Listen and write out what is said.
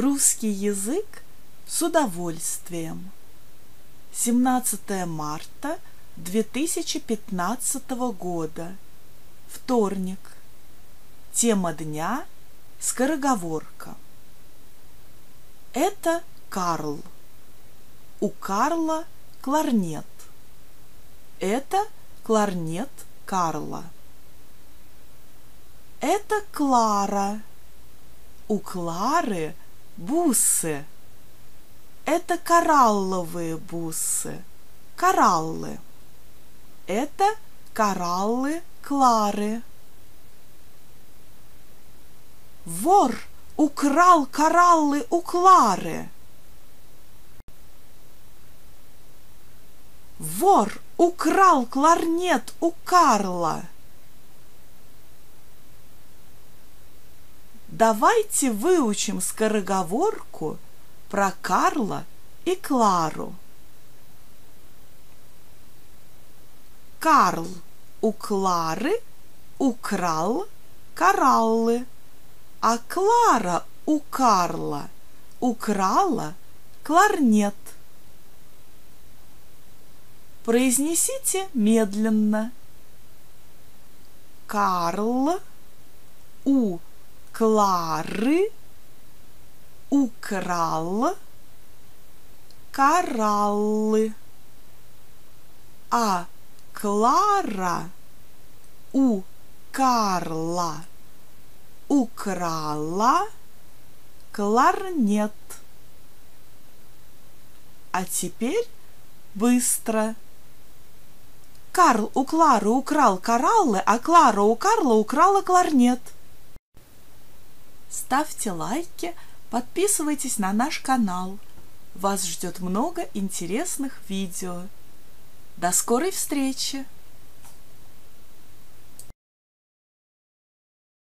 Русский язык с удовольствием. 17 марта 2015 года. Вторник. Тема дня – скороговорка. Это Карл. У Карла кларнет. Это кларнет Карла. Это Клара. У Клары – бусы. Это коралловые бусы, кораллы. Это кораллы Клары. Вор украл кораллы у Клары. Вор украл кларнет у Карла. Давайте выучим скороговорку про Карла и Клару. Карл у Клары украл кораллы, а Клара у Карла украла кларнет. Произнесите медленно. Карл у Клары украл кораллы, а Клара у Карла украла кларнет. А теперь быстро. Карл у Клары украл кораллы, а Клара у Карла украла кларнет ставьте лайки, подписывайтесь на наш канал. Вас ждет много интересных видео. До скорой встречи!